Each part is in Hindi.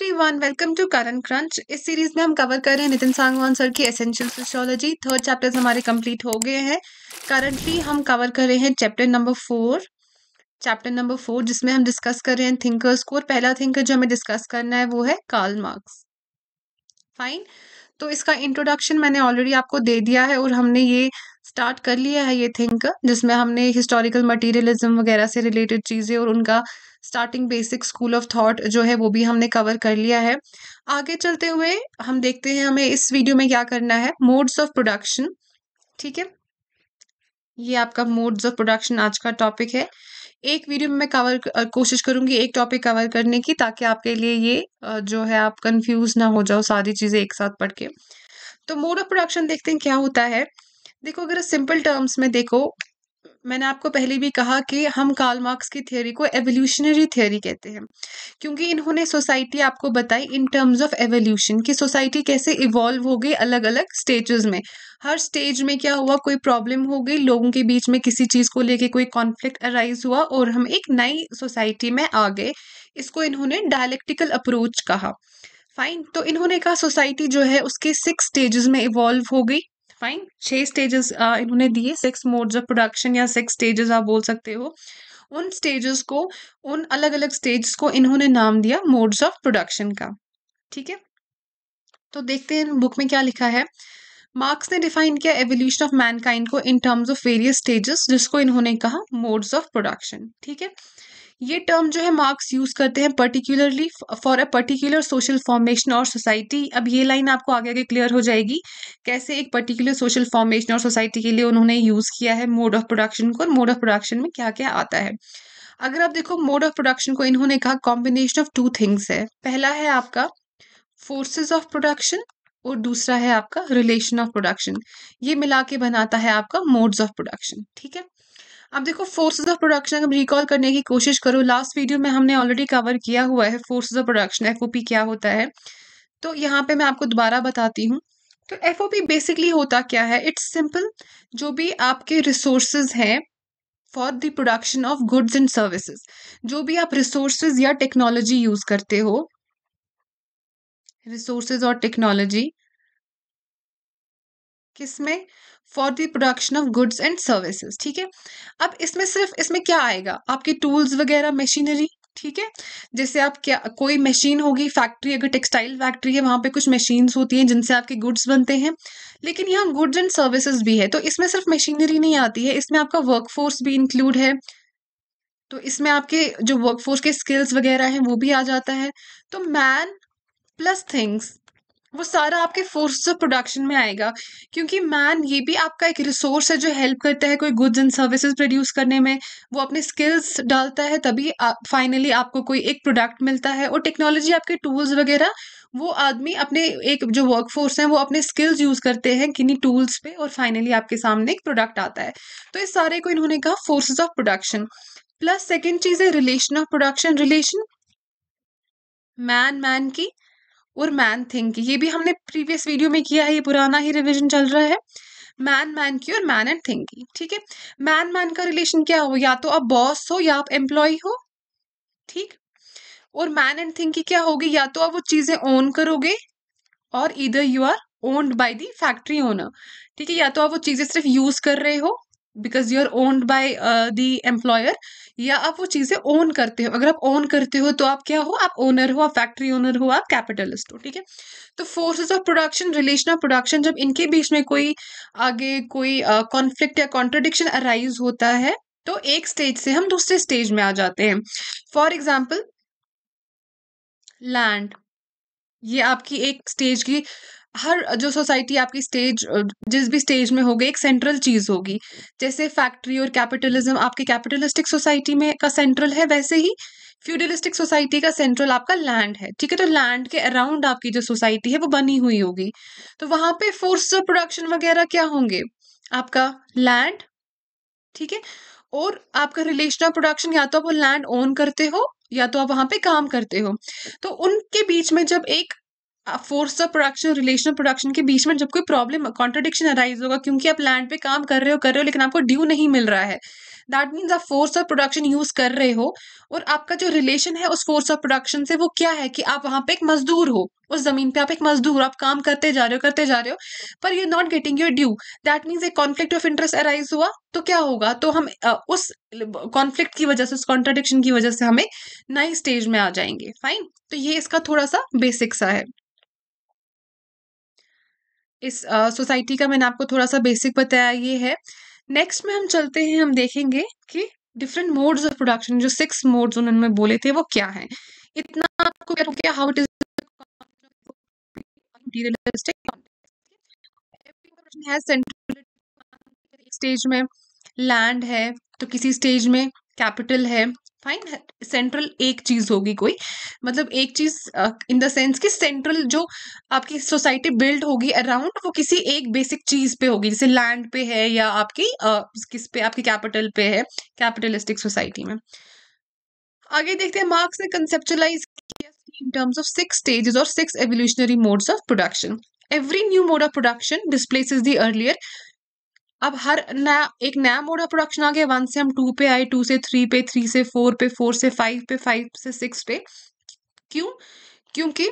Everyone welcome to current crunch इस सीरीज़ में हम कवर कर रहे हैं नितिन सांगवान सर की एसेंशियल सोशियोलॉजी थर्ड चैप्टर्स हमारे कंप्लीट हो गए हैं. करंटली हम कवर कर रहे हैं chapter number four chapter number four जिसमें हम डिस्कस कर रहे हैं थिंकर्स को और पहला थिंकर जो हमें डिस्कस करना है वो है कार्ल मार्क्स फाइन तो इसका इंट्रोडक्शन मैंने ऑलरेडी आपको दे दिया है और हमने ये स्टार्ट कर लिया है ये थिंक जिसमें हमने हिस्टोरिकल मटेरियलिज्म वगैरह से रिलेटेड चीज़ें और उनका starting basic school of thought जो है वो भी हमने कवर कर लिया है। आगे चलते हुए हम देखते हैं हमें इस वीडियो में क्या करना है। मोड्स ऑफ़ प्रोडक्शन ठीक है? ये आपका मोड्स ऑफ़ प्रोडक्शन आज का टॉपिक है। एक वीडियो में मैं कवर कोशिश करूँगी एक टॉपिक कवर करने की ताकि आपके लिए ये जो है आप कंफ्यूज ना हो जाओ सारी चीज़ें एक साथ पढ़ के। तो मोड ऑफ़ प्रोडक्शन देखते हैं क्या होता है। देखो अगर सिंपल टर्म्स में देखो मैंने आपको पहले भी कहा कि हम कार्ल मार्क्स की थ्योरी को एवोल्यूशनरी थ्योरी कहते हैं, क्योंकि इन्होंने सोसाइटी आपको बताई इन टर्म्स ऑफ़ एवोल्यूशन कि सोसाइटी कैसे इवॉल्व हो गई अलग अलग स्टेजेस में। हर स्टेज में क्या हुआ, कोई प्रॉब्लम हो गई, लोगों के बीच में किसी चीज़ को लेके कोई कॉन्फ्लिक्ट अराइज हुआ और हम एक नई सोसाइटी में आ गए। इसको इन्होंने डायलेक्टिकल अप्रोच कहा। फाइन तो इन्होंने कहा सोसाइटी जो है उसके सिक्स स्टेजेस में इवॉल्व हो गई। फाइन छह स्टेजेस इन्होंने दिए। सिक्स मोड्स ऑफ़ प्रोडक्शन या सिक्स स्टेजेस आप बोल सकते हो। उन स्टेजेस को, उन अलग अलग स्टेजेस को इन्होंने नाम दिया मोड्स ऑफ़ प्रोडक्शन का। ठीक है? तो देखते हैं बुक में क्या लिखा है। मार्क्स ने डिफाइन किया एवोल्यूशन ऑफ़ मैनकाइंड को in terms of various stages जिसको इन्होंने कहा मोड्स ऑफ़ प्रोडक्शन ठीक है? ये टर्म जो है मार्क्स यूज़ करते हैं particularly for a particular social formation और सोसाइटी अब ये लाइन आपको आगे आगे क्लियर हो जाएगी, कैसे एक पर्टिकुलर सोशल फॉर्मेशन और सोसाइटी के लिए उन्होंने यूज़ किया है मोड ऑफ़ प्रोडक्शन को और मोड ऑफ़ प्रोडक्शन में क्या क्या आता है। अगर आप देखो मोड ऑफ़ प्रोडक्शन को इन्होंने कहा कॉम्बिनेशन ऑफ़ टू थिंग्स है। पहला है आपका फोर्सेज ऑफ़ प्रोडक्शन और दूसरा है आपका रिलेशन ऑफ़ प्रोडक्शन ये मिला के बनाता है आपका मोड्स ऑफ़ प्रोडक्शन ठीक है? अब देखो फोर्सेज ऑफ़ प्रोडक्शन अगर रिकॉल करने की कोशिश करो लास्ट वीडियो में हमने ऑलरेडी कवर किया हुआ है फोर्सेज ऑफ़ प्रोडक्शन एफओपी क्या होता है। तो यहाँ पे मैं आपको दोबारा बताती हूँ। तो एफओपी बेसिकली होता क्या है? इट्स सिंपल जो भी आपके रिसोर्सेज हैं for the production of goods and services जो भी आप रिसोर्सेज या टेक्नोलॉजी यूज़ करते हो रिसोर्सेज और टेक्नोलॉजी किसमें for the production of goods and services ठीक है? अब इसमें सिर्फ़, इसमें क्या आएगा? आपके टूल्स वगैरह मशीनरी ठीक है? जैसे आप क्या, कोई मशीन होगी फैक्ट्री अगर टेक्सटाइल फैक्ट्री है, वहाँ पे कुछ मशीन्स होती हैं जिनसे आपके गुड्स बनते हैं, लेकिन यहाँ गुड्स एंड सर्विसेज़ भी है तो इसमें सिर्फ़ मशीनरी नहीं आती है, इसमें आपका वर्कफोर्स भी इंक्लूड है तो इसमें आपके जो वर्कफोर्स के स्किल्स वगैरह हैं, वो भी आ जाता है तो मैन प्लस थिंग्स वो सारा आपके फोर्स ऑफ़ प्रोडक्शन में आएगा। क्योंकि मैन ये भी आपका एक रिसोर्स है जो हेल्प करता है कोई गुड्स एंड सर्विसेज़ प्रोड्यूस करने में। वो अपने स्किल्स डालता है, तभी फाइनली आपको कोई एक प्रोडक्ट मिलता है। और टेक्नोलॉजी आपके टूल्स वगैरह, वो आदमी अपने एक जो वर्कफोर्स है, वो अपने स्किल्स यूज़ करते हैं किन्हीं टूल्स पे और फाइनली आपके सामने एक प्रोडक्ट आता है। तो इस सारे को इन्होंने कहा forces of production plus second चीज़ है relation of production relation man man की और मैन थिंग ये भी हमने प्रीवियस वीडियो में किया है, ये पुराना ही रिविजन चल रहा है। मैन मैन की और मैन एंड थिंग की, ठीक है? मैन मैन का रिलेशन क्या हो? या तो आप बॉस हो या आप एम्प्लॉय हो, ठीक? और मैन एंड थिंग की क्या होगी? या तो आप वो चीज़ें ओन करोगे और इधर you are owned by the factory owner ठीक है? या तो आप वो चीज़ें सिर्फ़ यूज़ कर रहे हो because you are owned by the employer या आप वो चीज़ें ओन करते हो। अगर आप ओन करते हो तो आप क्या हो? आप ओनर हो, आप फैक्ट्री ओनर हो, आप कैपिटलिस्ट हो, ठीक है? तो forces of production relation of production जब इनके बीच में कोई आगे कोई कॉन्फ्लिक्ट या कॉन्ट्रोडिक्शन अराइज होता है तो एक स्टेज से हम दूसरे स्टेज में आ जाते हैं। फॉर एग्ज़ाम्पल लैंड ये आपकी एक स्टेज की हर, जो सोसाइटी आपकी स्टेज जिस भी स्टेज में होगी, एक सेंट्रल चीज़ होगी। जैसे फैक्ट्री और कैपिटलिज्म आपकी कैपिटलिस्टिक सोसाइटी में का सेंट्रल है वैसे ही फ्यूडलिस्टिक सोसाइटी का सेंट्रल आपका लैंड है। ठीक है तो लैंड के अराउंड आपकी जो सोसाइटी है, वो बनी हुई होगी। तो वहाँ पे फोर्स ऑफ़ प्रोडक्शन वगैरह क्या होंगे? आपका लैंड ठीक है? और आपका रिलेशन ऑफ़ प्रोडक्शन या तो आप वो लैंड ओन करते हो, या तो आप वहाँ पे काम करते हो। तो उनके बीच में जब एक force of production relation production के बीच में जब कोई प्रॉब्लम कॉन्ट्रोडिक्शन अराइज होगा, क्योंकि आप लैंड पे काम कर रहे हो, कर रहे हो, लेकिन आपको ड्यू नहीं मिल रहा है। दैट मीन्स आप फोर्स ऑफ़ प्रोडक्शन यूज़ कर रहे हो और आपका जो रिलेशन है उस फोर्स ऑफ़ प्रोडक्शन से वो क्या है कि आप वहाँ पे एक मजदूर हो उस ज़मीन पे आप एक मजदूर आप काम करते जा रहे हो करते जा रहे हो पर you not getting your due that means एक कॉन्फ्लिक्ट ऑफ़ इंटरेस्ट अराइज हुआ तो क्या होगा? तो हम उस कॉन्फ्लिक्ट की वजह से उस कॉन्ट्राडिक्शन की वजह से हमें नई स्टेज में आ जाएँगे। फाइन तो ये इसका थोड़ा सा बेसिक सा है। इस सोसाइटी uh, का मैंने आपको थोड़ा सा बेसिक बताया ये है। नेक्स्ट में हम चलते हैं, हम देखेंगे कि डिफरेंट मोड्स ऑफ़ प्रोडक्शन जो सिक्स मोड्स उन्होंने बोले थे, वो क्या है? इतना आपको क्या क्या हाउ इट इज़ स्टेज में लैंड है तो किसी स्टेज में कैपिटल है फाइन सेंट्रल एक चीज़ होगी कोई। मतलब एक चीज़ इन द सेंस कि सेंट्रल जो आपकी सोसाइटी बिल्ड होगी अराउंड वो किसी एक बेसिक चीज़ पे होगी। जैसे लैंड पे है या आपकी uh, किस पे आपकी कैपिटल पे है कैपिटलिस्टिक सोसाइटी में। आगे देखते हैं मार्क्स ने कंसेप्चुलाइज किया in terms of six stages or six evolutionary modes of production. Every new mode of production displaces the earlier अब हर नया, एक नया मोड ऑफ़ प्रोडक्शन आ गया वन से हम टू पे आए टू से थ्री पे थ्री से फोर पे फोर से फाइव पे फाइव से सिक्स पे। क्यों? क्योंकि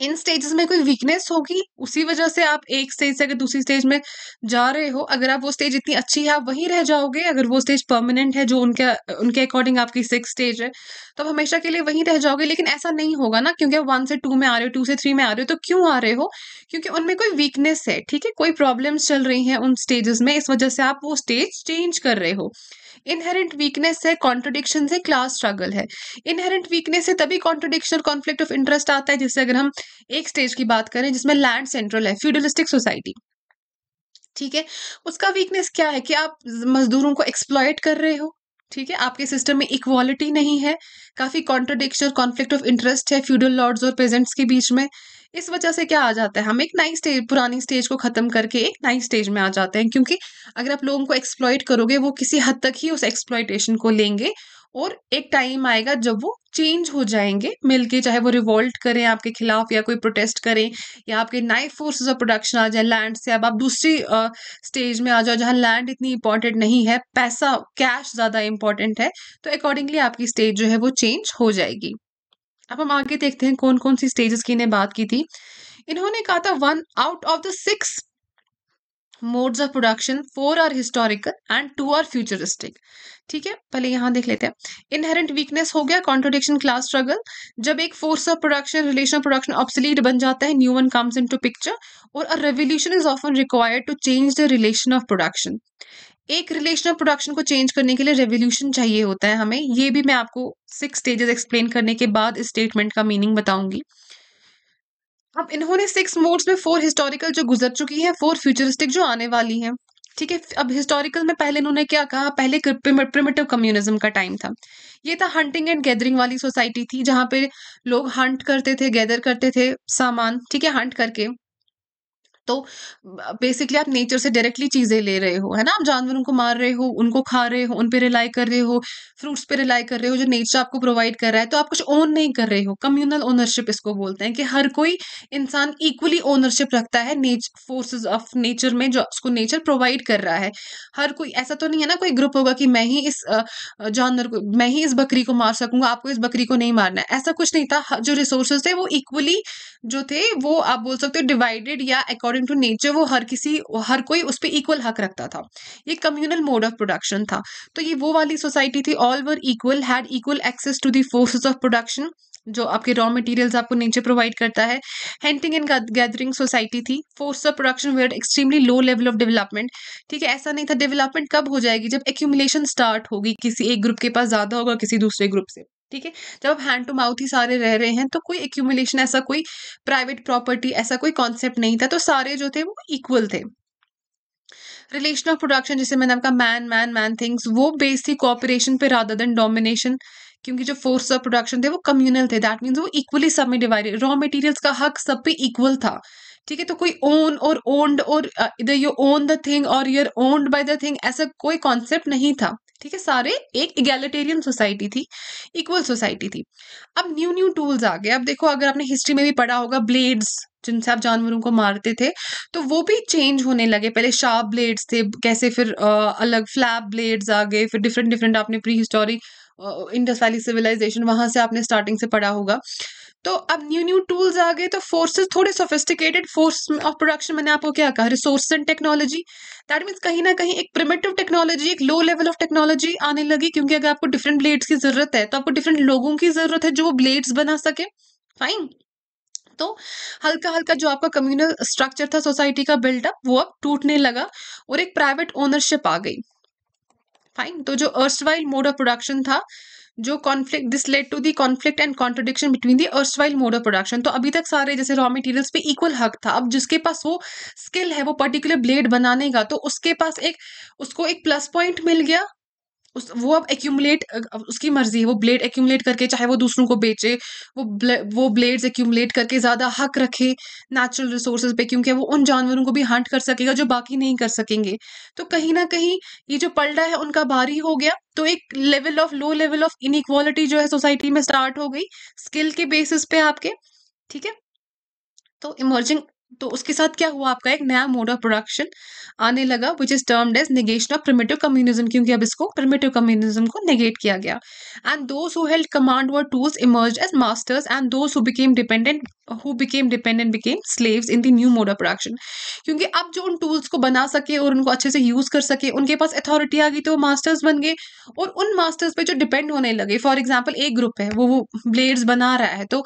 इन स्टेजेस में कोई वीकनेस होगी, उसी वजह से आप एक स्टेज से अगर दूसरी स्टेज में जा रहे हो, अगर आप वो स्टेज इतनी अच्छी है, आप वहीं रह जाओगे, अगर वो स्टेज परमानेंट है, जो उनके उनके अकॉर्डिंग आपकी सिक्स स्टेज है तो आप हमेशा के लिए वहीं रह जाओगे, लेकिन ऐसा नहीं होगा ना, क्योंकि आप वन से टू में आ रहे हो टू से थ्री में आ रहे हो तो क्यों आ रहे हो? क्योंकि उनमें कोई वीकनेस है, ठीक है? कोई प्रॉब्लम्स चल रही हैं उन स्टेजेस में, इस वजह से आप वो स्टेज चेंज कर रहे हो। इनहेरेंट वीकनेस है कॉन्ट्रोडिक्शन है क्लास स्ट्रगल है। इनहेरेंट वीकनेस है, तभी कॉन्ट्रोडिक्शन कॉन्फ्लिक्ट ऑफ़ इंटरेस्ट आता है, जिससे अगर हम एक स्टेज की बात करें, जिसमें लैंड सेंट्रल है फ्यूडलिस्टिक सोसाइटी ठीक है? उसका वीकनेस क्या है कि आप मजदूरों को एक्सप्लॉयट कर रहे हो, ठीक है? आपके सिस्टम में इक्वालिटी नहीं है, काफ़ी कॉन्ट्रोडिक्शन कॉन्फ्लिक्ट ऑफ़ इंटरेस्ट है फ्यूडल लॉर्ड्स और प्रेजेंट्स के बीच में। इस वजह से क्या आ जाता है? हम एक नई स्टेज पुरानी स्टेज को खत्म करके एक नई स्टेज में आ जाते हैं, क्योंकि अगर आप लोगों को एक्सप्लॉयट करोगे, वो किसी हद तक ही उस एक्सप्लॉयटेशन को लेंगे और एक टाइम आएगा जब वो चेंज हो जाएँगे मिलके, चाहे वो रिवोल्ट करें आपके खिलाफ या कोई प्रोटेस्ट करें, या आपके नए फोर्सेस ऑफ़ प्रोडक्शन आ जाए लैंड से अब आप दूसरी स्टेज में आ जाओ जहाँ लैंड इतनी इंपॉर्टेंट नहीं है, पैसा कैश ज़्यादा इंपॉर्टेंट है तो अकॉर्डिंगली आपकी स्टेज जो है वो चेंज हो जाएगी। अब हम आगे देखते हैं कौन कौन सी स्टेजेस की इन्हें बात की थी। इन्होंने कहा था one out of the six modes of production four are historical and two are futuristic ठीक है? पहले यहाँ देख लेते हैं। इनहेरेंट वीकनेस हो गया कॉन्ट्रोडिक्शन क्लास स्ट्रगल जब एक force of production relation production obsolete बन जाता है new one comes into picture और a revolution is often required to change the relation of production एक रिलेशन ऑफ़ प्रोडक्शन को चेंज करने के लिए रेवोल्यूशन चाहिए होता है हमें। ये भी मैं आपको सिक्स स्टेजेस एक्सप्लेन करने के बाद इस स्टेटमेंट का मीनिंग बताऊँगी। अब इन्होंने सिक्स मोड्स में फोर हिस्टोरिकल जो गुजर चुकी है फोर फ्यूचरिस्टिक जो आने वाली है, ठीक है? अब हिस्टोरिकल में पहले इन्होंने क्या कहा? पहले प्रिमिटिव कम्युनिज्म का टाइम था। ये था हंटिंग एंड गैदरिंग वाली सोसाइटी थी, जहाँ पे लोग हंट करते थे गैदर करते थे सामान, ठीक है? हंट करके। तो बेसिकली आप नेचर से डायरेक्टली चीज़ें ले रहे हो, है ना? आप जानवरों को मार रहे हो, उनको खा रहे हो, उन पे रिलाई कर रहे हो फ्रूट्स पे रिलाई कर रहे हो, जो नेचर आपको प्रोवाइड कर रहा है तो आप कुछ ओन नहीं कर रहे हो। कम्युनल ओनरशिप इसको बोलते हैं कि हर कोई इंसान इक्वली ओनरशिप रखता है नेच फोर्सेज ऑफ़ नेचर में जो उसको नेचर प्रोवाइड कर रहा है। हर कोई, ऐसा तो नहीं है ना, कोई ग्रुप होगा कि मैं ही इस जानवर को, मैं ही इस बकरी को मार सकूँगा, आपको इस बकरी को नहीं मारना है। ऐसा कुछ नहीं था। जो रिसोर्सेज थे वो इक्वली जो थे, वो आप बोल सकते हो डिवाइडेड या अकॉर्डिंग टू नेचर वो हर किसी, हर कोई उस पर इक्वल हक रखता था। ये कम्युनल मोड ऑफ़ प्रोडक्शन था। तो ये वो वाली सोसाइटी थी all were equal had equal access to the forces of production जो आपके रॉ मटेरियल्स आपको नेचर प्रोवाइड करता है। हेंटिंग एंड गैदरिंग सोसाइटी थी। Force of production were extremely low level of development ठीक है, ऐसा नहीं था डेवलपमेंट कब हो जाएगी? जब एक्यूमुलेशन स्टार्ट होगी, किसी एक ग्रुप के पास ज़्यादा होगा, किसी दूसरे ग्रुप से। ठीक है? जब आप हैंड टू माउथ ही सारे रह रहे हैं तो कोई एक्यूमुलेशन ऐसा कोई प्राइवेट प्रॉपर्टी ऐसा कोई कॉन्सेप्ट नहीं था तो सारे जो थे वो इक्वल थे। रिलेशन ऑफ़ प्रोडक्शन जैसे मैंने आपका मैन मैन मैन थिंग्स वो बेस थी कॉपरेशन पे रादर देन डोमिनेशन क्योंकि जो फोर्स ऑफ़ प्रोडक्शन थे वो कम्युनल थे दैट मीन्स वो इक्वली सब में डिवाइडेड रॉ मटेरियल्स का हक सब पे इक्वल था। ठीक है? तो कोई ओन और ओन्ड और इधर यू ओन द थिंग और your owned by the thing ऐसा कोई कॉन्सेप्ट नहीं था। ठीक है सारे एक इगैलिटेरियन सोसाइटी थी इक्वल सोसाइटी थी। अब न्यू न्यू टूल्स आ गए। अब देखो अगर आपने हिस्ट्री में भी पढ़ा होगा ब्लेड्स जिनसे आप जानवरों को मारते थे तो वो भी चेंज होने लगे। पहले शार्प ब्लेड्स थे कैसे फिर आ, अलग फ्लैप ब्लेड्स आ गए फिर डिफरेंट डिफरेंट आपने prehistoric Indus valley civilisation वहाँ से आपने स्टार्टिंग से पढ़ा होगा। तो अब न्यू न्यू टूल्स आ गए तो फोर्सेस थोड़े सोफिस्टिकेटेड फोर्स ऑफ़ प्रोडक्शन मैंने आपको क्या कहा? Resource and technology that means कहीं ना कहीं एक प्रिमेटिव टेक्नोलॉजी एक लो लेवल ऑफ़ टेक्नोलॉजी आने लगी क्योंकि अगर आपको डिफरेंट ब्लेड्स की ज़रूरत है तो आपको डिफरेंट लोगों की ज़रूरत है जो वो ब्लेड्स बना सके। फाइन तो हल्का हल्का जो आपका कम्युनल स्ट्रक्चर था सोसाइटी का बिल्डअप वो अब टूटने लगा और एक प्राइवेट ओनरशिप आ गई। फाइन तो जो अर्स्टवाइल मोड ऑफ़ प्रोडक्शन था जो conflict this led to the conflict and contradiction between the erstwhile mode of production तो अभी तक सारे जैसे रॉ मटेरियल्स पे इक्वल हक था। अब जिसके पास वो स्किल है, वो पर्टिकुलर ब्लेड बनाने का तो उसके पास एक, उसको एक प्लस पॉइंट मिल गया। उस वो अब एक्यूमुलेट उसकी मर्ज़ी है वो ब्लेड एक्यूमुलेट करके चाहे वो दूसरों को बेचे वो ब्ले, वो ब्लेड्स एक्यूमुलेट करके ज़्यादा हक रखे नेचुरल रिसोर्सेज पे क्योंकि वो उन जानवरों को भी हंट कर सकेगा जो बाकी नहीं कर सकेंगे। तो कहीं ना कहीं ये जो पलड़ा है उनका भारी हो गया तो एक level of low level of inequality जो है सोसाइटी में स्टार्ट हो गई स्किल के बेसिस पे आपके ठीक है? तो इमर्जिंग तो उसके साथ क्या हुआ आपका एक नया मोड ऑफ़ प्रोडक्शन आने लगा which is termed as negation of primitive communism क्योंकि अब इसको प्रिमेटिव कम्युनिज्म को नेगेट किया गया। And those who held command over tools emerge as masters and those who became dependent who became dependent became slaves in the new mode of production क्योंकि अब जो उन टूल्स को बना सके और उनको अच्छे से यूज़ कर सके, उनके पास अथॉरिटी आ गई तो वो मास्टर्स बन गए। और उन मास्टर्स पे जो डिपेंड होने लगे फॉर एग्ज़ाम्पल एक ग्रुप है, वो वो ब्लेड्स बना रहा है तो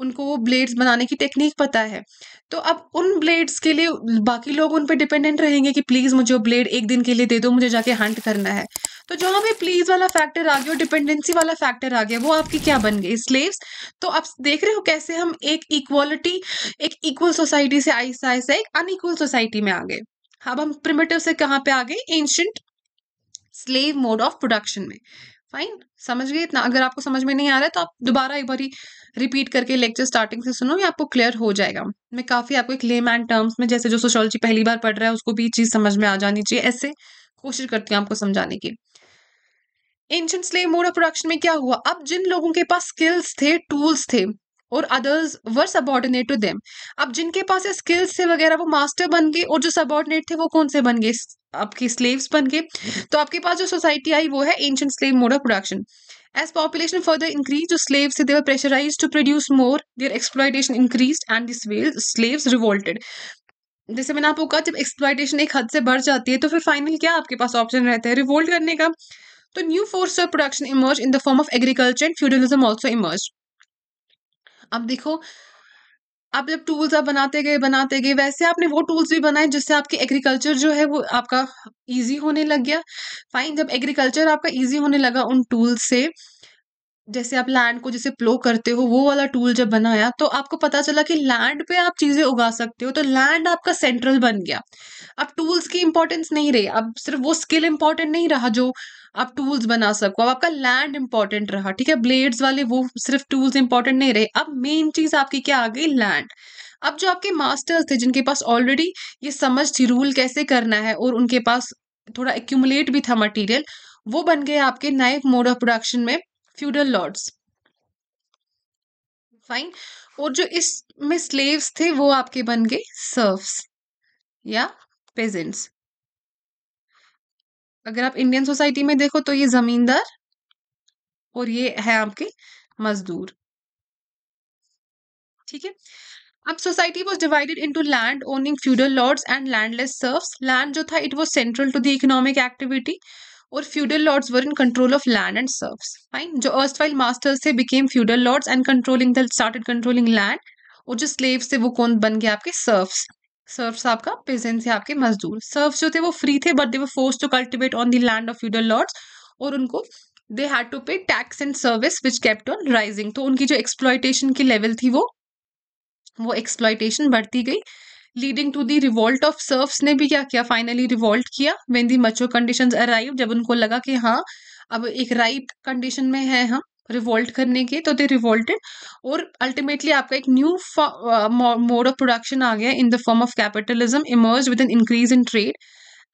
उनको वो ब्लेड्स बनाने की टेक्निक पता है। तो अब उन ब्लेड्स के लिए बाकी लोग उन पर डिपेंडेंट रहेंगे कि प्लीज़ मुझे वो ब्लेड एक दिन के लिए दे दो, मुझे जाके हंट करना है। तो जहाँ पे प्लीज़ वाला फैक्टर आ गया और डिपेंडेंसी वाला फैक्टर आ गया, वो आपकी क्या बन गई स्लेव्स तो आप देख रहे हो कैसे हम एक इक्वालिटी एक इक्वल सोसाइटी से आहिस्ता आहिस्ता एक अनइक्वल सोसाइटी में आ गए। अब हम प्रिमेटिव से कहाँ पे आ गए? Ancient slave mode of production में। फाइन समझ गए इतना अगर आपको समझ में नहीं आ रहा है तो आप दोबारा एक बारी रिपीट करके लेक्चर स्टार्टिंग से सुनो, ये आपको क्लियर हो जाएगा। मैं काफ़ी आपको एक लेम एंड टर्म्स में, जैसे जो सोशोलॉजी पहली बार पढ़ रहा है, उसको भी चीज़ समझ में आ जानी चाहिए, ऐसे कोशिश करती हूँ आपको समझाने की। Ancient slave mode of production में क्या हुआ? अब जिन लोगों के पास स्किल्स थे टूल्स थे, और others were subordinate to them अब जिनके पास स्किल्स थे वगैरह, वो मास्टर बन गए, और जो सबॉर्डिनेट थे, वो कौन से बन गए? आपके स्लेव्स बन गए। तो आपके पास जो सोसाइटी आई वो है ancient slave mode of production As population further increased, slaves they were pressurized to produce more. Their exploitation increased, and the slaves revolted. जैसे मैंने आपको कहा जब एक्सप्लॉयटेशन एक हद से बढ़ जाती है तो फिर फाइनल क्या आपके पास ऑप्शन रहता है? रिवोल्ट करने का। तो new force of production emerge in the form of agriculture and feudalism also emerge अब देखो आप जब टूल्स आप बनाते गए बनाते गए, वैसे आपने वो टूल्स भी बनाए जिससे आपकी एग्रीकल्चर जो है वो आपका इजी होने लग गया। फाइन जब एग्रीकल्चर आपका इजी होने लगा उन टूल्स से, जैसे आप लैंड को जैसे प्लो करते हो, वो वाला टूल जब बनाया तो आपको पता चला कि लैंड पे आप चीज़ें उगा सकते हो तो लैंड आपका सेंट्रल बन गया। अब टूल्स की इंपॉर्टेंस नहीं रही, अब सिर्फ़ वो स्किल इंपॉर्टेंट नहीं रहा जो आप टूल्स बना सको, अब आपका लैंड इंपॉर्टेंट रहा, ठीक है? ब्लेड्स वाले वो सिर्फ़ टूल्स इंपॉर्टेंट नहीं रहे, अब मेन चीज़ आपकी क्या आ गई? लैंड अब जो आपके मास्टर्स थे, जिनके पास ऑलरेडी ये समझ थी रूल कैसे करना है, और उनके पास थोड़ा एक्यूमुलेट भी था मटेरियल वो बन गए आपके नए मोड ऑफ़ प्रोडक्शन में फ्यूडल लॉर्ड्स फाइन और जो इसमें स्लेव्स थे, वो आपके बन गए सर्फ्स या पेजेंट्स अगर आप इंडियन सोसाइटी में देखो तो ये जमींदार और ये है आपके मजदूर। ठीक है? अब society was divided into land owning feudal lords and landless serfs land जो था it was central to the economic activity और feudal lords were in control of land and serfs fine जो अर्स्ट वाइल मास्टर्स थे became feudal lords and controlling the started controlling land और जो स्लेव्स थे, वो कौन बन गए आपके सर्व्स सर्व्स आपका पेजेंट्स है आपके मजदूर। सर्व्स जो थे वो फ्री थे but they were force to cultivate on the land of feudal lords और उनको they had to pay tax and service which kept on rising तो उनकी जो एक्सप्लॉयटेशन की लेवल थी वो वो एक्सप्लॉयटेशन बढ़ती गई। Leading to the revolt of serfs ने भी क्या किया? फाइनली रिवॉल्ट किया। When the macho condition arrive जब उनको लगा कि हाँ अब एक राइट कंडीशन में है हम रिवोल्ट करने के तो दे रिवोल्टेड और अल्टीमेटली आपका एक न्यू मोड ऑफ़ प्रोडक्शन आ गया in the form of capitalism emerge with an increase in trade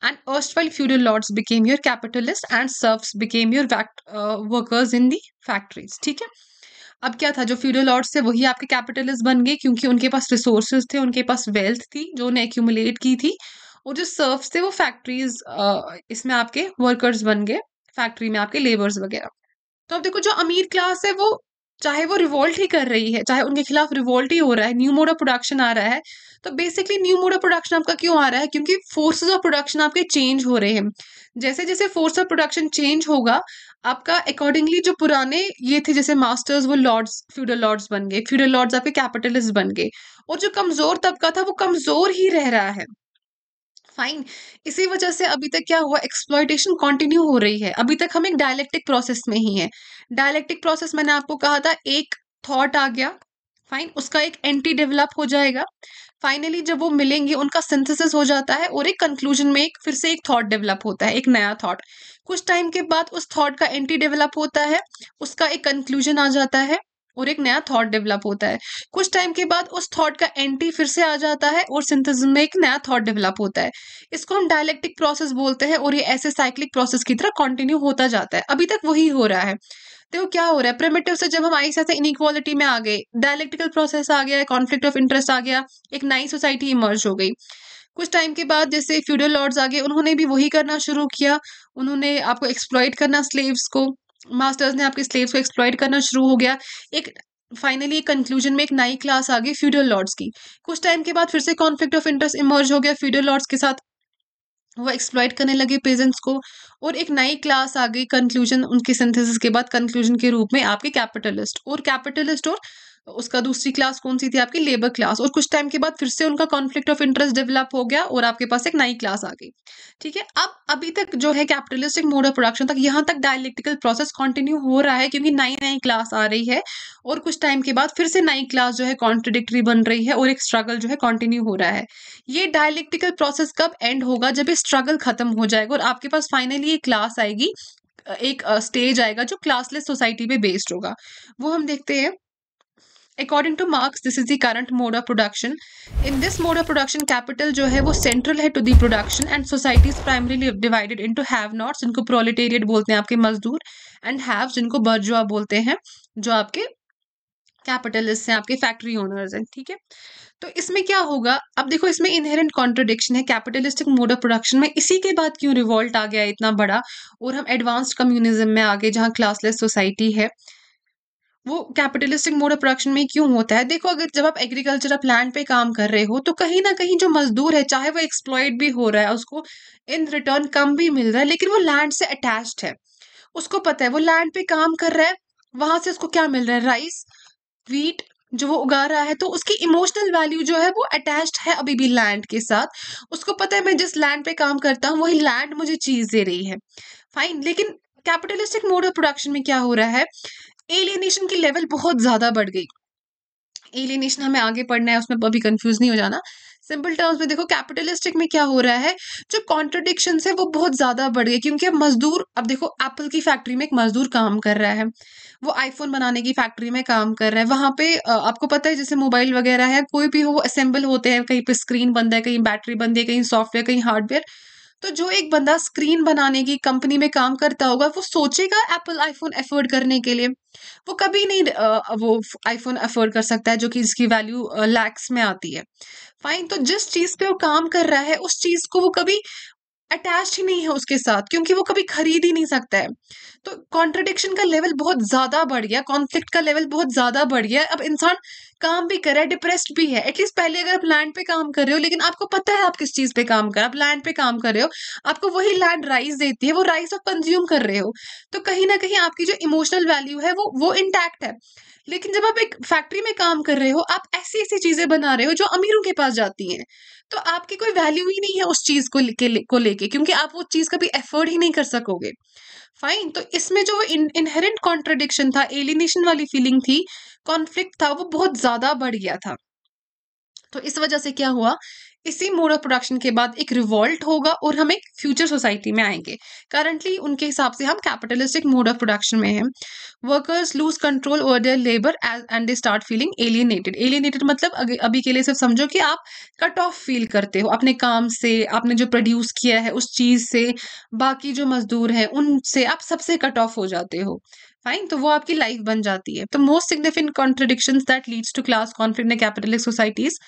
and erstwhile feudal lords became your capitalists and serfs became your uh, workers in the factories. ठीक है? अब क्या था? जो फ्यूडल लॉर्ड्स थे वही आपके कैपिटलिस्ट बन गए क्योंकि उनके पास रिसोर्सेज थे उनके पास वेल्थ थी जो उन्हें एक्यूमुलेट की थी और जो सर्फ्स थे वो फैक्ट्रीज इसमें आपके वर्कर्स बन गए फैक्ट्री में आपके लेबर्स वगैरह। तो अब देखो जो अमीर क्लास है, वो चाहे वो रिवोल्ट ही कर रही है, चाहे उनके खिलाफ रिवोल्ट ही हो रहा है न्यू मोड ऑफ़ प्रोडक्शन आ रहा है तो basically new mode of production आपका क्यों आ रहा है? क्योंकि फोर्सेज ऑफ़ प्रोडक्शन आपके चेंज हो रहे हैं। जैसे जैसे फोर्स ऑफ़ प्रोडक्शन चेंज होगा, आपका अकॉर्डिंगली जो पुराने ये थे, जैसे मास्टर्स वो लॉर्ड्स फ्यूडल लॉर्ड्स बन गए फ्यूडल लॉर्ड्स आपके कैपिटलिस्ट बन गए, और जो कमज़ोर तबका था, वो कमज़ोर ही रह रहा है। फाइन इसी वजह से अभी तक क्या हुआ एक्सप्लॉयटेशन कंटिन्यू हो रही है। अभी तक हम एक डायलेक्टिक प्रोसेस में ही है। डायलेक्टिक प्रोसेस मैंने आपको कहा था, एक थॉट आ गया। फाइन उसका एक एंटी डेवलप हो जाएगा। फाइनली जब वो मिलेंगे, उनका सिंथेसिस हो जाता है और एक कंक्लूजन में एक, फिर से एक थॉट डेवलप होता है, एक नया थॉट कुछ टाइम के बाद उस थॉट का एंटी डेवलप होता है, उसका एक कंक्लूजन आ जाता है। और एक नया थॉट डेवलप होता है। कुछ टाइम के बाद उस थॉट का एंटी फिर से आ जाता है और सिंथेसिस में एक नया थॉट डेवलप होता है। इसको हम डायलेक्टिक प्रोसेस बोलते हैं और ये ऐसे साइक्लिक प्रोसेस की तरह कंटिन्यू होता जाता है। अभी तक वही हो रहा है। तो क्या हो रहा है? प्रिमिटिव से जब हम आई से इनइक्वालिटी में आ गए डायलेक्टिकल प्रोसेस आ गया कॉन्फ्लिक्ट ऑफ़ इंटरेस्ट आ गया, एक नई सोसाइटी इमर्ज हो गई। कुछ टाइम के बाद जैसे फ्यूडल लॉर्ड्स आ गए, उन्होंने भी वही करना शुरू किया। उन्होंने आपको एक्सप्लॉइट करना स्लेव्स को। मास्टर्स ने आपके स्लेव्स को एक्सप्लॉयट करना शुरू हो गया। एक फाइनली कंक्लूजन में एक नई क्लास आ गई फ्यूडल लॉर्ड्स की। कुछ टाइम के बाद फिर से कॉन्फ्लिक्ट ऑफ़ इंटरेस्ट इमर्ज हो गया फ्यूडल लॉर्ड्स के साथ। वो एक्सप्लॉयट करने लगे पेजेंट्स को और एक नई क्लास आ गई कंक्लूजन उनके सिंथेसिस के बाद कंक्लूजन के रूप में आपके कैपिटलिस्ट और कैपिटलिस्ट और उसका दूसरी क्लास कौन सी थी आपकी? लेबर क्लास और कुछ टाइम के बाद फिर से उनका कॉन्फ्लिक्ट ऑफ़ इंटरेस्ट डेवलप हो गया और आपके पास एक नई क्लास आ गई। ठीक है? अब अभी तक जो है कैपिटलिस्टिक मोड ऑफ़ प्रोडक्शन तक, यहाँ तक डायलेक्टिकल प्रोसेस कंटिन्यू हो रहा है क्योंकि नई नई क्लास आ रही है और कुछ टाइम के बाद फिर से नई क्लास जो है कॉन्ट्रोडिक्टरी बन रही है और एक स्ट्रगल जो है कॉन्टिन्यू हो रहा है। ये डायलेक्टिकल प्रोसेस कब एंड होगा? जब ये स्ट्रगल खत्म हो जाएगा और आपके पास फाइनली एक क्लास आएगी, एक स्टेज आएगा जो क्लासलेस सोसाइटी पे बेस्ड होगा। वो हम देखते हैं। According to Marx this is the current mode of production in this mode of production capital जो है वो सेंट्रल है to the production and society is primarily divided into have nots जिनको प्रोलिटेरियट बोलते हैं, आपके मजदूर एंड हैव जिनको बर्जुआ बोलते हैं, जो आपके कैपिटलिस्ट हैं, आपके फैक्ट्री ओनर्स हैं, ठीक है? तो इसमें क्या होगा? अब देखो, इसमें इनहेरेंट कॉन्ट्रोडिक्शन है। कैपिटलिस्टिक मोड ऑफ़ प्रोडक्शन में इसी के बाद क्यों रिवॉल्ट आ गया इतना बड़ा? और हम एडवांस्ड कम्युनिज्म में आ गए जहाँ क्लासलेस सोसाइटी है वो कैपिटलिस्टिक मोड ऑफ़ प्रोडक्शन में क्यों होता है? देखो, अगर जब आप एग्रीकल्चर लैंड पे काम कर रहे हो तो कहीं ना कहीं जो मजदूर है, चाहे वो एक्सप्लॉयड भी हो रहा है, उसको इन रिटर्न कम भी मिल रहा है, लेकिन वो लैंड से अटैच्ड है। उसको पता है, वो लैंड पे काम कर रहा है, वहाँ से उसको क्या मिल रहा है? राइस वीट जो वो उगा रहा है तो उसकी इमोशनल वैल्यू जो है, वो अटैच्ड है अभी भी लैंड के साथ। उसको पता है, मैं जिस लैंड पे काम करता हूँ, वही लैंड मुझे चीज़ दे रही है। फाइन लेकिन कैपिटलिस्टिक मोड ऑफ़ प्रोडक्शन में क्या हो रहा है? एलियनेशन की लेवल बहुत ज़्यादा बढ़ गई। एलियनेशन हमें आगे पढ़ना है, उसमें अभी कंफ्यूज नहीं हो जाना। सिंपल टर्म्स में देखो कैपिटलिस्टिक में क्या हो रहा है, जो कॉन्ट्रोडिक्शन है वो बहुत ज़्यादा बढ़ गए, क्योंकि अब मजदूर, अब देखो एप्पल की फैक्ट्री में एक मजदूर काम कर रहा है। वो आईफोन बनाने की फैक्ट्री में काम कर रहा है। वहाँ पे आपको पता है, जैसे मोबाइल वगैरह है, कोई भी हो वो असेंबल होते हैं, कहीं पे स्क्रीन बंद है, कहीं बैटरी बंद है, कहीं सॉफ्टवेयर कहीं हार्डवेयर तो जो एक बंदा स्क्रीन बनाने की कंपनी में काम करता होगा, वो सोचेगा एप्पल आईफोन अफोर्ड करने के लिए। वो कभी नहीं वो आईफोन अफोर्ड कर सकता है, जो कि इसकी वैल्यू लैक्स में आती है। फाइन तो जिस चीज़ पे वो काम कर रहा है, उस चीज़ को वो कभी अटैच ही नहीं है उसके साथ, क्योंकि वो कभी खरीद ही नहीं सकता है। तो कॉन्ट्रडिक्शन का लेवल बहुत ज़्यादा बढ़ गया कॉन्फ्लिक्ट का लेवल बहुत ज़्यादा बढ़ गया। अब इंसान काम भी कर रहा है डिप्रेस्ड भी है। एटलीस्ट पहले अगर आप लैंड पे काम कर रहे हो, लेकिन आपको पता है आप किस चीज़ पे काम कर आप लैंड पे काम कर रहे हो, आपको वही लैंड राइस देती है, वो राइस आप कंज्यूम कर रहे हो। तो कहीं ना कहीं आपकी जो इमोशनल वैल्यू है, वो वो इंटैक्ट है। लेकिन जब आप एक फैक्ट्री में काम कर रहे हो, आप ऐसी ऐसी चीज़ें बना रहे हो जो अमीरों के पास जाती हैं। तो आपकी कोई वैल्यू ही नहीं है उस चीज़ को लेके को लेके, क्योंकि आप वो चीज़ कभी एफर्ड ही नहीं कर सकोगे। फाइन तो इसमें जो इनहेरेंट कॉन्ट्रडिक्शन था एलिनेशन वाली फीलिंग थी कॉन्फ्लिक्ट था, वो बहुत ज़्यादा बढ़ गया था। तो इस वजह से क्या हुआ? इसी मोड ऑफ़ प्रोडक्शन के बाद एक रिवॉल्ट होगा और हम एक फ्यूचर सोसाइटी में आएँगे। करंटली उनके हिसाब से हम कैपिटलिस्टिक मोड ऑफ़ प्रोडक्शन में हैं। Workers lose control over their labour and they start feeling alienated alienated मतलब अभी के लिए सिर्फ़ समझो कि आप कट ऑफ़ फील करते हो। अपने काम से, आपने जो प्रोड्यूस किया है, उस चीज़ से, बाकी जो मजदूर हैं, उनसे आप सबसे कट ऑफ़ हो जाते हो। फाइन तो वो आपकी लाइफ बन जाती है। तो most significant contradiction that leads to class conflict in capitalist societies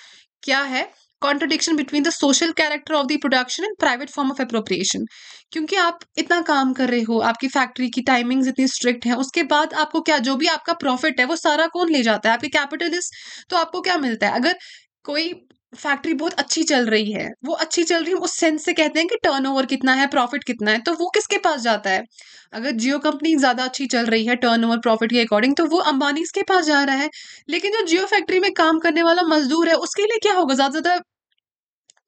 क्या है? Contradiction between the social character of the production and private form of appropriation क्योंकि आप इतना काम कर रहे हो, आपकी फैक्ट्री की टाइमिंग इतनी स्ट्रिक्ट है, उसके बाद आपको क्या, जो भी आपका प्रॉफिट है, वो सारा कौन ले जाता है? आपके कैपिटलिस्ट तो आपको क्या मिलता है? अगर कोई फैक्ट्री बहुत अच्छी चल रही है। वो अच्छी चल रही है उस सेंस से कहते हैं कि टर्नओवर कितना है प्रॉफिट कितना है तो वो किसके पास जाता है? अगर जियो कंपनी ज़्यादा अच्छी चल रही है टर्नओवर प्रॉफिट के अकॉर्डिंग तो वो अंबानी के पास जा रहा है। लेकिन जो जियो फैक्ट्री में काम करने वाला मजदूर है, उसके लिए क्या होगा? ज़्यादा ज़्यादा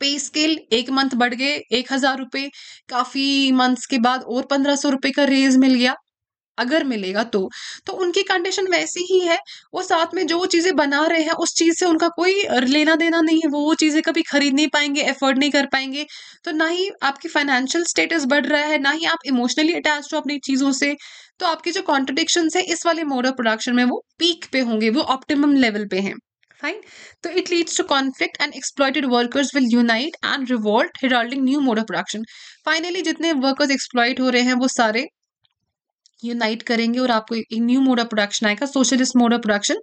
पे स्केल एक मंथ बढ़ गए, एक हज़ार रुपए, काफ़ी मंथ्स के बाद और पंद्रह सौ रुपए का रेज मिल गया। अगर मिलेगा तो। तो उनकी कंडीशन वैसी ही है। वो साथ में जो चीज़ें बना रहे हैं, उस चीज़ से उनका कोई लेना देना नहीं है। वो वो चीज़ें कभी खरीद नहीं पाएँगे एफर्ड नहीं कर पाएँगे। तो ना ही आपकी फाइनेंशियल स्टेटस बढ़ रहा है, ना ही आप इमोशनली अटैच हो अपनी चीज़ों से। तो आपके जो कॉन्ट्रोडिक्शन है, इस वाले मोड ऑफ़ प्रोडक्शन में वो पीक पे होंगे, वो ऑप्टिमम लेवल पे हैं। Fine? so it leads to conflict and exploited workers will unite and revolt, heralding new mode of production. Finally, जितने workers exploit हो रहे हैं, वो सारे यूनाइट करेंगे और आपको एक न्यू मोड ऑफ़ प्रोडक्शन आएगा सोशलिस्ट मोड ऑफ़ प्रोडक्शन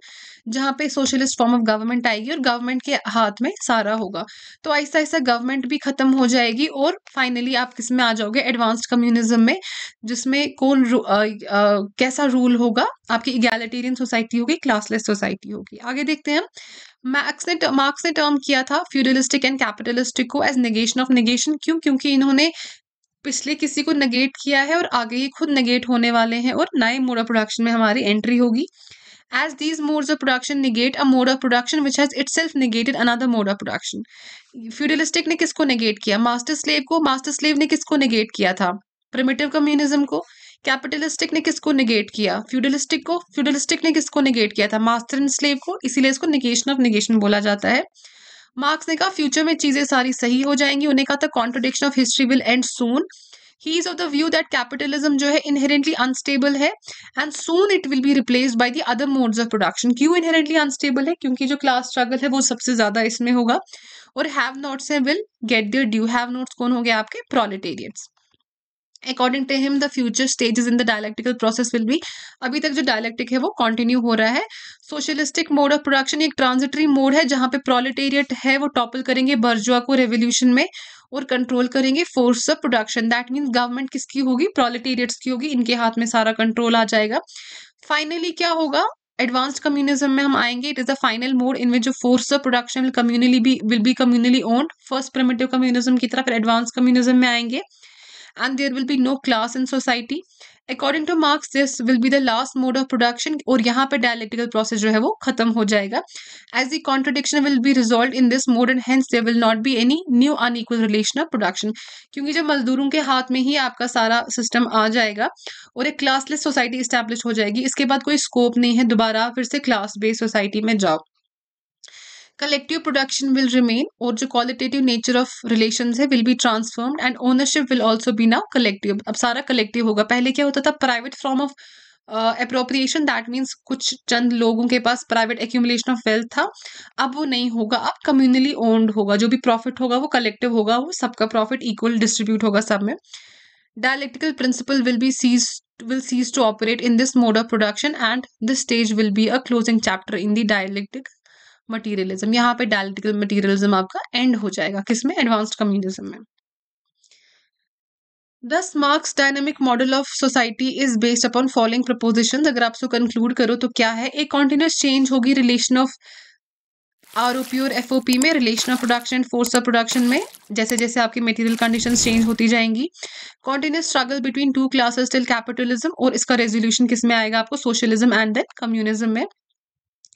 जहाँ पे सोशलिस्ट फॉर्म ऑफ़ गवर्नमेंट आएगी और गवर्नमेंट के हाथ में सारा होगा। तो ऐसा ऐसा गवर्नमेंट भी खत्म हो जाएगी और फाइनली आप किसमें आ जाओगे? एडवांस्ड कम्युनिज्म में जिसमें कौन आ, आ, कैसा रूल होगा? आपकी इगैलिटेरियन सोसाइटी होगी क्लासलेस सोसाइटी होगी। आगे देखते हैं मार्क्स ने मार्क्स ने टर्म किया था फ्यूडलिस्टिक एंड कैपिटलिस्टिक को एज नेगेशन ऑफ़ नेगेशन क्यों? क्योंकि इन्होंने पिछले किसी को नेगेट किया है और आगे ये खुद नेगेट होने वाले हैं और नए मोड ऑफ़ प्रोडक्शन में हमारी एंट्री होगी। As these modes of production negate, a mode of production which has itself negated another mode of production. Feudalistic ने किसको नेगेट किया? मास्टर स्लेव को? मास्टर स्लेव ने किसको नेगेट किया था? प्रिमिटिव कम्युनिज्म को? कैपिटलिस्टिक ने किसको निगेट किया? फ्यूडलिस्टिक को? फ्यूडलिस्टिक ने किसको निगेट किया था? मास्टर एंड स्लेव को? इसीलिए इसको निगेशन ऑफ़ निगेशन बोला जाता है। मार्क्स ने कहा फ्यूचर में चीज़ें सारी सही हो जाएँगी। उन्हें कहा था contradiction of history will end soon he is of the view that capitalism जो है इनहेरेंटली अनस्टेबल है and soon it will be replace by the other modes of production क्यों इनहेरेंटली अनस्टेबल है? क्योंकि जो क्लास स्ट्रगल है वो सबसे ज़्यादा इसमें होगा। और हैव नोट्स है will get their due have nots कौन हो गया आपके? Proletariats according to him the future stages in the dialectical process will be अभी तक जो डायलेक्टिक है वो कंटिन्यू हो रहा है। सोशलिस्टिक मोड ऑफ़ प्रोडक्शन एक ट्रांजिटरी मोड है, जहाँ पे प्रोलिटेरियट है, वो टॉपल करेंगे बर्जुआ को रेवोल्यूशन में और कंट्रोल करेंगे force of production that means government किसकी होगी? प्रोलिटेरियट्स की होगी। इनके हाथ में सारा कंट्रोल आ जाएगा। फाइनली क्या होगा? एडवांस्ड कम्युनिज्म में हम आएँगे। It is the final mode in which जो force of production communally will be communally owned first primitive communism की तरफ़ एडवांस कम्युनिज्म में आएँगे। And there will be no class in society. According to Marx this will be the last mode of production और यहाँ पे डायलेक्टिकल प्रोसेस जो है वो खत्म हो जाएगा। As the contradiction will be resolve in this mode and hence there will not be any new unequal relation of production क्योंकि जब मजदूरों के हाथ में ही आपका सारा सिस्टम आ जाएगा और एक क्लासलेस सोसाइटी स्टैब्लिश हो जाएगी, इसके बाद कोई स्कोप नहीं है, दोबारा फिर से क्लास बेस्ड सोसाइटी में जाओ। कलेक्टिव प्रोडक्शन विल रिमेन और जो क्वालिटेटिव नेचर ऑफ़ रिलेशन है will be transformed and ownership will also be now collective अब सारा कलेक्टिव होगा। पहले क्या होता था? Private form of appropriation that means कुछ चंद लोगों के पास प्राइवेट एक्यूमुलेशन ऑफ़ वेल्थ था। अब वो नहीं होगा। अब कम्युनली ओन्ड होगा। जो भी प्रॉफिट होगा, वो कलेक्टिव होगा। वो सबका प्रॉफिट इक्वल डिस्ट्रीब्यूट होगा सब में। Dialectical principle will be ceased, will cease to operate in this mode of production and this stage will be a closing chapter in the dialectic. Materialism यहाँ पे डायलिटिकल मटीरियलिज्म आपका एंड हो जाएगा किसमें? एडवांस्ड कम्युनिज्म में। Thus Marx dynamic model of society is based upon following proposition अगर आप उसको कंक्लूड करो तो क्या है? एक कॉन्टिन्यूस चेंज होगी relation of R O P और एफ़ ओ पी में relation of production force of production में जैसे जैसे आपकी मटेरियल कंडीशन चेंज होती जाएँगी। Continuous struggle between two classes till capitalism और इसका रेजोल्यूशन किसमें आएगा आपको? सोशलिज्म एंड देन कम्युनिज्म में।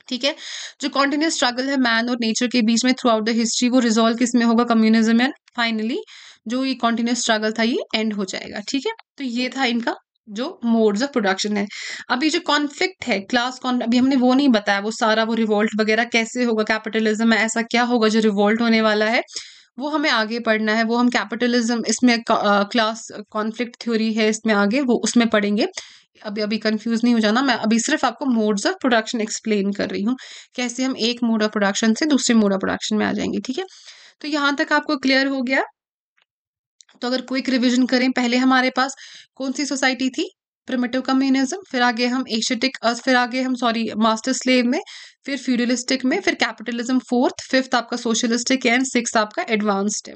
ठीक है? जो कॉन्टिन्यूस स्ट्रगल है मैन और नेचर के बीच में थ्रू आउट द हिस्ट्री वो रिजोल्व किसमें होगा? कम्युनिज्म एंड फाइनली जो ये कॉन्टिन्यूस स्ट्रगल था, ये एंड हो जाएगा, ठीक है? तो ये था इनका जो मोड्स ऑफ़ प्रोडक्शन है। अभी जो कॉन्फ्लिक्ट है क्लास कॉन अभी हमने वो नहीं बताया, वो सारा वो रिवोल्ट वगैरह कैसे होगा? कैपिटलिज्म में ऐसा क्या होगा जो रिवोल्ट होने वाला है? वो हमें आगे पढ़ना है, वो हम कैपिटलिज्म इसमें क्लास कॉन्फ्लिक्ट थ्योरी है, इसमें आगे, वो उसमें पढ़ेंगे। अभी अभी कंफ्यूज नहीं हो जाना, मैं अभी सिर्फ़ आपको मोड्स ऑफ़ प्रोडक्शन एक्सप्लेन कर रही हूँ, कैसे हम एक मोड ऑफ़ प्रोडक्शन से दूसरे मोड ऑफ़ प्रोडक्शन में आ जाएँगे, ठीक है? तो यहाँ तक आपको क्लियर हो गया। तो अगर क्विक रिविजन करें, पहले हमारे पास कौन सी सोसाइटी थी? प्रिमेटिव कम्युनिज्म फिर आगे हम एशियटिक फिर आगे हम सॉरी मास्टर स्लेव में, फिर फ्यूडलिस्टिक में, फिर कैपिटलिज्म फोर्थ फिफ्थ आपका सोशलिस्टिक एंड सिक्स आपका एडवांस्ड है।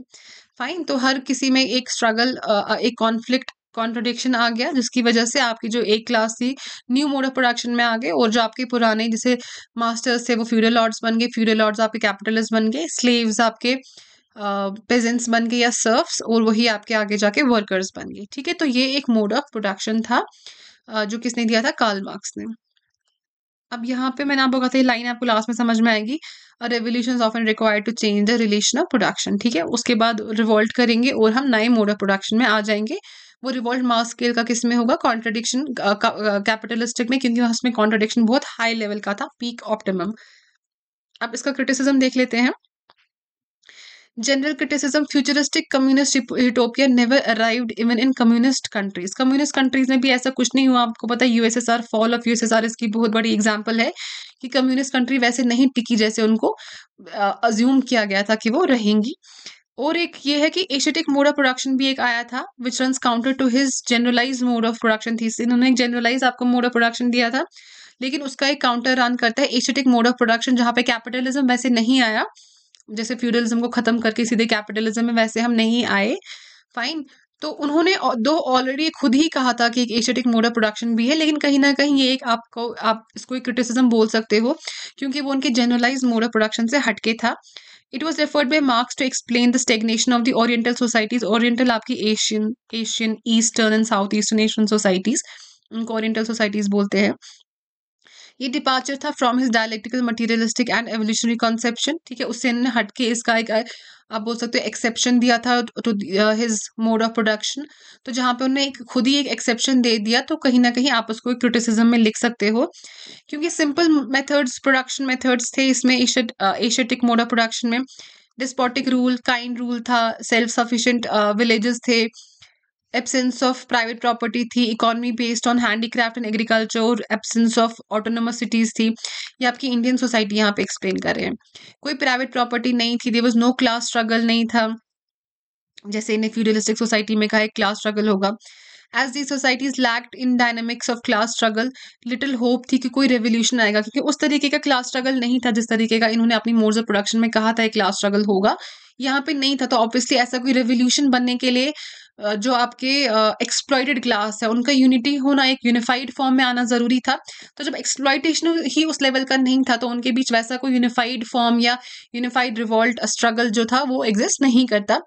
फाइन तो हर किसी में एक स्ट्रगल एक कॉन्फ्लिक्ट कॉन्ट्रोडिक्शन आ गया, जिसकी वजह से आपकी जो एक क्लास थी न्यू मोड ऑफ़ प्रोडक्शन में आ गए और जो आपके पुराने जैसे मास्टर्स थे, वो फ्यूडल लॉर्ड्स बन गए। फ्यूडल लॉर्ड्स आपके कैपिटलिस्ट बन गए। स्लेव्स आपके पेजेंट्स बन गए या सर्फ्स और वही आपके आगे जाके वर्कर्स बन गए। ठीक है तो ये एक मोड ऑफ़ प्रोडक्शन था जो किसने दिया था? कार्ल मार्क्स ने। अब यहाँ पे मैंने आपको कहा था लाइन आपको लास्ट में समझ में आएगी। Revolution of an required to change the relation of production ठीक है, उसके बाद रिवॉल्ट करेंगे और हम नए मोड ऑफ़ प्रोडक्शन में आ जाएँगे। वो रिवॉल्ट मास स्केल का किसमें होगा? कॉन्ट्रडिक्शन कैपिटलिस्टिक में, क्योंकि उसमें कॉन्ट्रडिक्शन बहुत हाई लेवल का था पीक ऑप्टिमम अब इसका क्रिटिसिज्म देख लेते हैं। General criticism, futuristic communist utopia never arrived even in communist countries. Communist countries में भी ऐसा कुछ नहीं हुआ। आपको पता है यूएसएसआर फॉल ऑफ़ यूएसएसआर इसकी बहुत बड़ी एग्जांपल है कि कम्युनिस्ट कंट्री वैसे नहीं टिकी जैसे उनको अज्यूम किया गया था कि वो रहेंगी। और एक ये है कि एशियटिक मोड ऑफ़ प्रोडक्शन भी एक आया था which run counter to his generalize mode of production थी। इन्होंने एक जनरलाइज आपको मोड ऑफ़ प्रोडक्शन दिया था, लेकिन उसका एक काउंटर रन करता है एशियटिक मोड ऑफ़ प्रोडक्शन जहाँ पे कैपिटलिज्म वैसे नहीं आया। जैसे फ्यूडलिज्म को खत्म करके सीधे कैपिटलिज्म में वैसे हम नहीं आए। फाइन तो उन्होंने दो ऑलरेडी खुद ही कहा था कि एक एशियटिक मोड ऑफ़ प्रोडक्शन भी है, लेकिन कहीं ना कहीं ये एक आपको, आप इसको एक क्रिटिसिज्म बोल सकते हो, क्योंकि वो उनके जनरलाइज मोड ऑफ़ प्रोडक्शन से हटके था। It was referred by Marx to explain the stagnation of the oriental societies oriental आपकी Asian Asian eastern and south eastern Asian societies उनको ओरिएंटल सोसाइटीज बोलते हैं। ये डिपार्चर था from his dialectical materialistic and evolutionary conception ठीक है? उससे इन्होंने हटके इसका एक आप बोल सकते हो एक्सेप्शन दिया था to his mode of production तो जहाँ पे उन्होंने एक, खुद ही एक एक्सेप्शन दे दिया तो कहीं ना कहीं आप उसको क्रिटिसिज्म में लिख सकते हो। क्योंकि सिंपल मेथड्स प्रोडक्शन मेथड्स थे इसमें एशियटिक मोड ऑफ़ प्रोडक्शन में। डिस्पोटिक रूल काइंड रूल था सेल्फ सफिशिएंट विलेजेस थे। एब्सेंस ऑफ़ प्राइवेट प्रॉपर्टी थी economy based on handicraft and agriculture absence of autonomous cities थी, ये आपकी इंडियन सोसाइटी यहाँ पे एक्सप्लेन कर रहे हैं। कोई प्राइवेट प्रॉपर्टी नहीं थी there was no class struggle नहीं था। जैसे इन्हें फ्यूडलिस्टिक सोसाइटी में कहा एक क्लास स्ट्रगल होगा। As the societies lacked in dynamics of class struggle little hope थी कि कोई रेवोल्यूशन आएगा, क्योंकि उस तरीके का क्लास स्ट्रगल नहीं था जिस तरीके का इन्होंने अपनी मोड्स ऑफ़ प्रोडक्शन में कहा था एक क्लास स्ट्रगल होगा। यहाँ पे नहीं था तो ऑब्वियसली ऐसा कोई रेवोल्यूशन बनने के लिए जो आपके एक्सप्लॉयटेड क्लास है, उनका यूनिटी होना एक यूनिफाइड फॉर्म में आना ज़रूरी था। तो जब एक्सप्लॉयटेशन ही उस लेवल का नहीं था तो उनके बीच वैसा कोई यूनिफाइड फॉर्म या यूनिफाइड रिवॉल्ट स्ट्रगल जो था, वो एग्जिस्ट नहीं करता।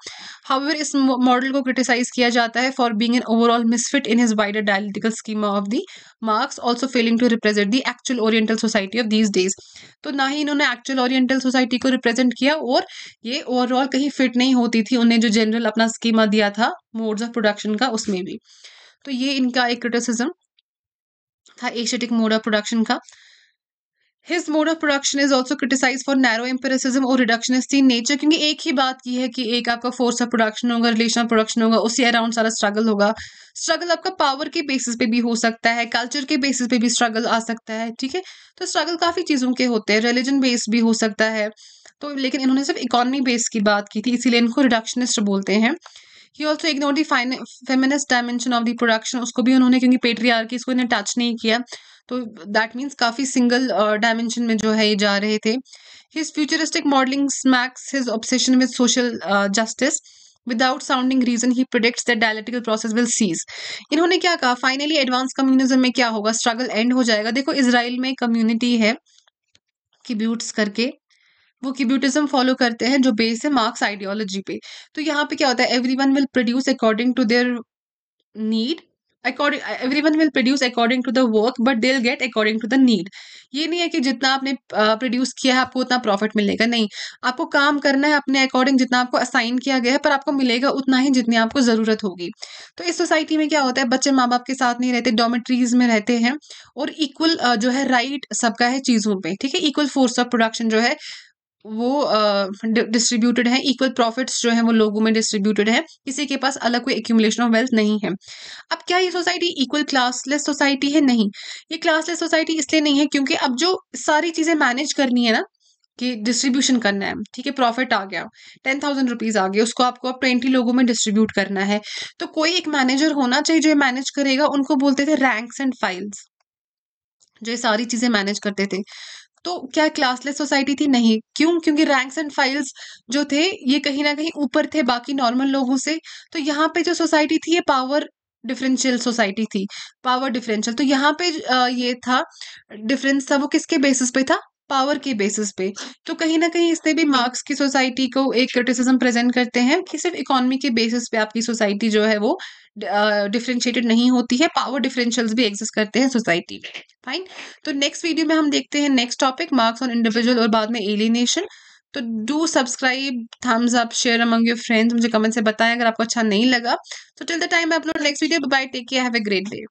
हाउएवर इस मॉडल को क्रिटिसाइज किया जाता है for being an overall misfit in his wider dialectical schema of the Marx also failing to represent the actual oriental society of these days तो ना ही इन्होंने एक्चुअल ओरिएंटल सोसाइटी को रिप्रेजेंट किया, और ये ओवरऑल कहीं फिट नहीं होती थी, उन्हें जो जनरल अपना स्कीमा दिया था। मोड्स ऑफ़ प्रोडक्शन का उसमें भी। तो ये इनका एक क्रिटिसिज्म था एशियटिक मोड ऑफ़ प्रोडक्शन का। His mode of production is also criticise for narrow empiricism और रिडक्शनिस्ट इन नेचर क्योंकि एक ही बात की है कि एक आपका फोर्स ऑफ़ प्रोडक्शन होगा रिलेशन ऑफ़ प्रोडक्शन होगा, उसी अराउंड सारा स्ट्रगल होगा। स्ट्रगल आपका पावर के बेसिस पे भी हो सकता है कल्चर के बेसिस पे भी स्ट्रगल आ सकता है, ठीक है? तो स्ट्रगल काफ़ी चीज़ों के होते हैं रिलीजन बेस्ड भी हो सकता है। तो लेकिन इन्होंने सिर्फ़ इकोनॉमी बेस की बात की थी, इसीलिए इनको रिडक्शनिस्ट बोलते हैं। He also ignore the feminist dimension of the production उसको भी उन्होंने, क्योंकि पेट्रियार की इसको इन्हें टच नहीं किया। तो दैट मीन्स काफ़ी सिंगल डायमेंशन में जो है ये जा रहे थे। His futuristic modelling smacks his obsession with social justice without sounding reason he predict that dialectical process will cease इन्होंने क्या कहा? फाइनली एडवांस कम्युनिज्म में क्या होगा? स्ट्रगल एंड हो जाएगा। देखो इसराइल में कम्युनिटी है किब्यूट्स करके। वो किब्यूटिज्म फॉलो करते हैं जो बेस है मार्क्स आइडियोलॉजी पे। तो यहाँ पे क्या होता है everyone will produce according to their need according everyone will produce according to the work but they get according to the need ये नहीं है कि जितना आपने प्रोड्यूस किया है, आपको उतना प्रॉफिट मिलेगा। नहीं, आपको काम करना है अपने अकॉर्डिंग जितना आपको असाइन किया गया है, पर आपको मिलेगा उतना ही जितनी आपको ज़रूरत होगी। तो इस सोसाइटी में क्या होता है, बच्चे माँ बाप के साथ नहीं रहते डोमेट्रीज में रहते हैं, और इक्वल जो है राइट सबका है चीज़ों पर ठीक है? इक्वल फोर्स ऑफ़ प्रोडक्शन जो है वो डिस्ट्रीब्यूटेड है इक्वल प्रॉफिट्स जो है वो लोगों में डिस्ट्रीब्यूटेड है, किसी के पास अलग कोई एक्यूमुलेशन ऑफ़ वेल्थ नहीं है। अब क्या ये सोसाइटी इक्वल क्लासलेस सोसाइटी है? नहीं। ये क्लासलेस सोसाइटी इसलिए नहीं है क्योंकि अब जो सारी चीज़ें मैनेज करनी है ना, कि डिस्ट्रीब्यूशन करना है, ठीक है प्रॉफिट आ गया टेन थाउज़ेंड रुपीज़ आ गया, उसको आपको अब ट्वेंटी लोगों में डिस्ट्रीब्यूट करना है। तो कोई एक मैनेजर होना चाहिए जो मैनेज करेगा, उनको बोलते थे रैंक्स एंड फाइल्स जो ये सारी चीज़ें मैनेज करते थे। तो क्या क्लासलेस सोसाइटी थी? नहीं। क्यों? क्योंकि रैंक्स एंड फाइल्स जो थे, ये कहीं ना कहीं ऊपर थे बाकी नॉर्मल लोगों से। तो यहाँ पे जो सोसाइटी थी, ये पावर डिफरेंशियल सोसाइटी थी। पावर डिफरेंशियल तो यहाँ पे ये था डिफरेंस था वो किसके बेसिस पे था? पावर के बेसिस पे। तो कहीं ना कहीं इससे भी मार्क्स की सोसाइटी को एक क्रिटिसिज्म प्रेजेंट करते हैं कि सिर्फ़ इकोनॉमी के बेसिस पे आपकी सोसाइटी जो है वो डिफ्रेंशिएटेड नहीं होती है पावर डिफरेंशियल्स भी एग्जिस्ट करते हैं सोसाइटी में। फाइन तो नेक्स्ट वीडियो में हम देखते हैं next topic Marx on individual और बाद में एलिनेशन तो do subscribe thumbs up share among your friends मुझे कमेंट से बताएँ अगर आपको अच्छा नहीं लगा। तो till the time upload next video bye take care have a great day